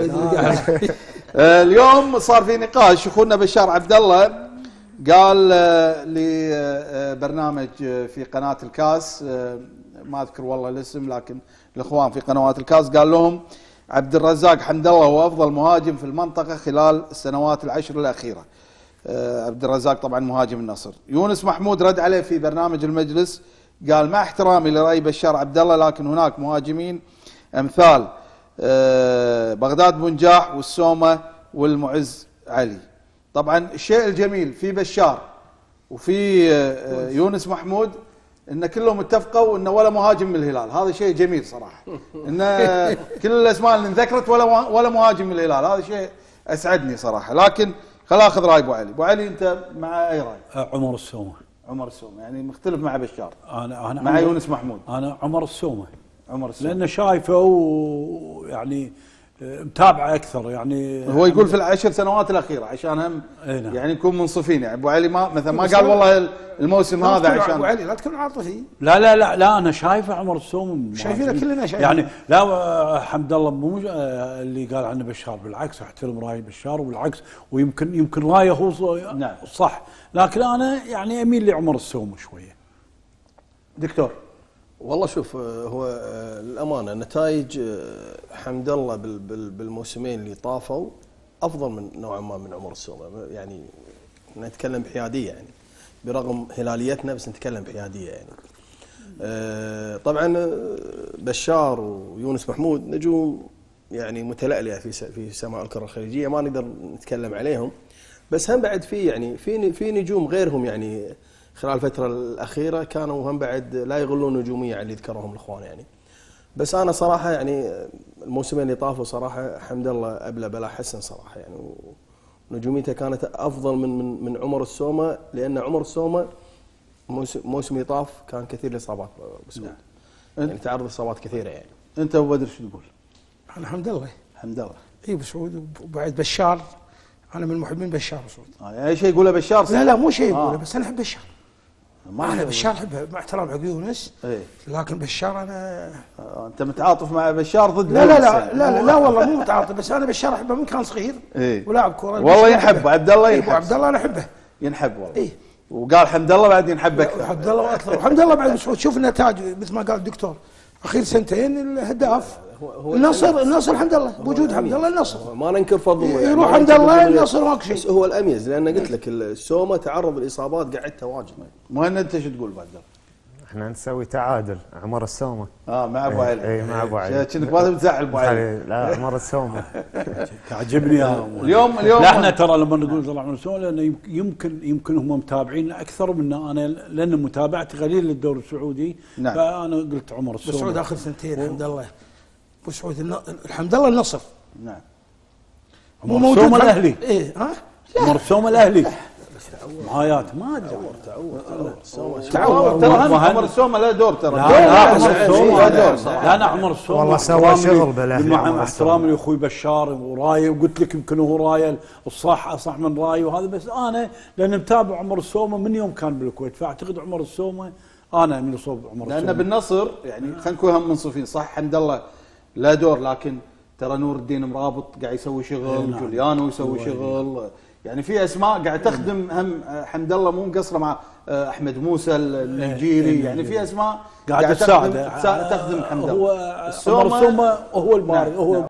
آه، اليوم صار في نقاش أخونا بشار عبد الله قال آه، لبرنامج آه، في قناة الكاس آه، ما أذكر والله الاسم لكن الإخوان في قنوات الكاس قال لهم عبد الرزاق حمد الله هو أفضل مهاجم في المنطقة خلال السنوات العشر الأخيرة. آه، عبد الرزاق طبعا مهاجم النصر. يونس محمود رد عليه في برنامج المجلس قال مع احترامي لرأي بشار عبد الله لكن هناك مهاجمين أمثال آه، بغداد بنجاح والسومة والمعز علي. طبعا الشيء الجميل في بشار وفي آه، آه، يونس محمود إن كلهم اتفقوا انه ولا مهاجم من الهلال. هذا شيء جميل صراحة. إن كل الأسماء اللي انذكرت ولا ولا مهاجم من الهلال. هذا شيء أسعدني صراحة. لكن خل آخذ رأي أبو علي. أبو علي أنت مع أي رأي؟ عمر السومة. عمر السومة. يعني مختلف مع بشار. أنا أنا مع يونس محمود. أنا عمر السومة. عمر السومة. لأنه شايفه ويعني آه، متابعة أكثر يعني هو يقول في العشر سنوات الأخيرة عشان هم نعم. يعني نكون منصفين يعني أبو علي ما مثلا ما قال والله الموسم هذا ابو عشان علي لا تكون عاطفي لا لا لا لا أنا شايفه عمر السومه شايفينه. كلنا شايفينه. يعني لا حمد الله مو آه، اللي قال عنه بشار بالعكس أحترم رأي بشار وبالعكس ويمكن يمكن رأيه هو نعم. صح لكن أنا يعني أميل لعمر السومه شوية دكتور والله شوف آه، هو آه، للأمانة نتائج آه، حمد الله بال- بال- بالموسمين اللي طافوا أفضل من نوعا ما من عمر السومة. يعني نتكلم بحيادية يعني برغم هلاليتنا بس نتكلم بحيادية يعني. آه، طبعا آه، بشار ويونس محمود نجوم يعني متلألئة في في سماء الكرة الخليجية ما نقدر نتكلم عليهم. بس هم بعد في يعني في في نجوم غيرهم يعني خلال الفترة الأخيرة كانوا هم بعد لا يغلون نجومية على اللي ذكرهم الأخوان يعني. بس أنا صراحة يعني الموسمين اللي طافوا صراحة حمد الله ابلى بلا حسن صراحة يعني. ونجوميته كانت أفضل من من من عمر السومة لأن عمر السومة موسم موسم طاف كان كثير الاصابات أبو سعود. يعني تعرض لإصابات كثيرة يعني. أنت أبو بدر شو تقول؟ الحمد لله. حمد الله إي ابو سعود وبعد بشار. أنا من محبين بشار ابو سعود آه، يعني أي شيء يقوله بشار؟ صح؟ لا لا مو شيء آه. يقوله بس أنا أحب بشار. ما أنا بشار احبه مع احترام حق يونس إيه لكن بشار أنا آه، أنت متعاطف مع بشار ضد لا لا لا. لا, لا, لا والله مو متعاطف بس أنا بشار أحبه من كان صغير إيه. ولاعب كورة والله ينحب،. عبد الله إيه، ينحب. عبد الله أنا أحبه ينحب والله إيه. وقال حمد الله بعد ينحب أكثر عبد الله أكثر وحمد الله بعد مسعود شوف النتائج مثل ما قال الدكتور أخير سنتين الهداف هو النصر النصر الحمد لله. بوجود حمد الله النصر. ما ننكر فضله يعني يروح ما ننكر الله. النصر ماكو شيء. بس هو الأميز لأن قلت لك السومة تعرض لإصابات قعدتها واجد مهند أنت شو تقول بعد إحنا نسوي تعادل عمر السومة. آه مع أبو إيه، علي. إيه، مع أبو علي. كأنك ما تبي تزعل أبو علي؟ لا عمر السومة. تعجبني. اليوم اليوم لا إحنا ترى لما نقول طلع من السومة لأنه يمك- يمكن يمكن هم متابعين أكثر من أنا لأن متابعتي قليل للدوري السعودي. نعم. فأنا قلت عمر ابو سعود السومة. آخر سنتين الحمد لله. أبو سعود الن- الحمد لله النصر. نعم. عمر السومة الأهلي. إيه ها؟ عمر السومة الأهلي. معايات ما أدري. تعور ترى هم مهند. عمر السومه له دور ترى. لا دور. لا له عمر السومه دور صح. لا لا عمر السومه والله سوى شغل لي- بالأهلي مع احترامي لأخوي بشار وراية وقلت لك يمكن هو راية الصح أصح من راية وهذا بس أنا لأن متابع عمر السومه من يوم كان بالكويت؟ فأعتقد عمر السومه أنا اميل صوب عمر لأن السومه بالنصر يعني خلينا نكون هم منصفين صح حمد الله لا دور لكن ترى نور الدين مرابط قاعد يسوي شغل نعم. جوليانو يسوي شغل. يعني في أسماء قاعد تخدم هم حمد الله مو مقصرة مع آه، أحمد موسى النيجيري إيه، يعني في أسماء قاعد تخدم تساعده. تسا- تخدم حمد الله. هو السومه هو البارد هو